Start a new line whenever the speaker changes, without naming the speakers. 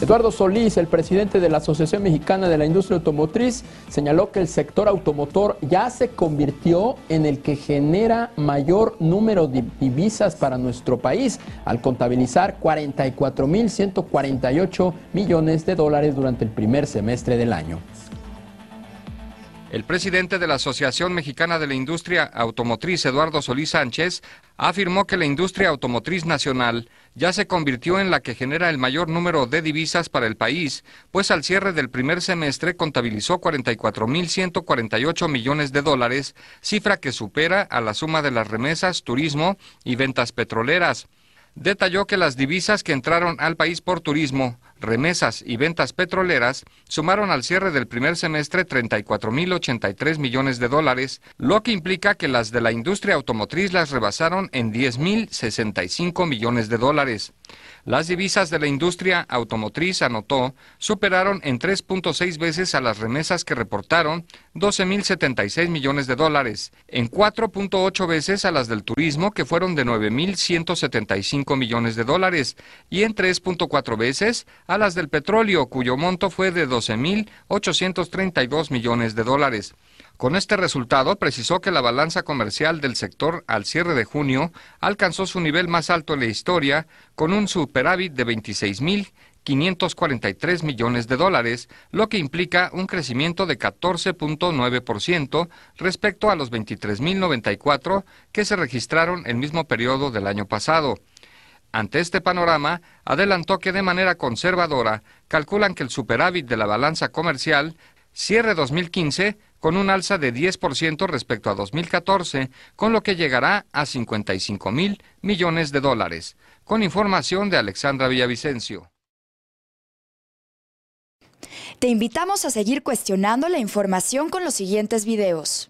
Eduardo Solís, el presidente de la Asociación Mexicana de la Industria Automotriz, señaló que el sector automotor ya se convirtió en el que genera mayor número de divisas para nuestro país, al contabilizar 44.148 millones de dólares durante el primer semestre del año.
El presidente de la Asociación Mexicana de la Industria Automotriz, Eduardo Solís Sánchez, afirmó que la industria automotriz nacional ya se convirtió en la que genera el mayor número de divisas para el país, pues al cierre del primer semestre contabilizó 44.148 millones de dólares, cifra que supera a la suma de las remesas, turismo y ventas petroleras. Detalló que las divisas que entraron al país por turismo remesas y ventas petroleras sumaron al cierre del primer semestre 34.083 millones de dólares, lo que implica que las de la industria automotriz las rebasaron en 10.065 millones de dólares. Las divisas de la industria automotriz, anotó, superaron en 3.6 veces a las remesas que reportaron 12.076 millones de dólares, en 4.8 veces a las del turismo, que fueron de 9.175 millones de dólares, y en 3.4 veces a las del petróleo, cuyo monto fue de 12.832 millones de dólares. Con este resultado, precisó que la balanza comercial del sector al cierre de junio alcanzó su nivel más alto en la historia, con un superávit de 26.543 millones de dólares, lo que implica un crecimiento de 14.9% respecto a los 23.094 que se registraron el mismo periodo del año pasado. Ante este panorama, adelantó que de manera conservadora calculan que el superávit de la balanza comercial cierre 2015 con un alza de 10% respecto a 2014, con lo que llegará a 55 mil millones de dólares. Con información de Alexandra Villavicencio.
Te invitamos a seguir cuestionando la información con los siguientes videos.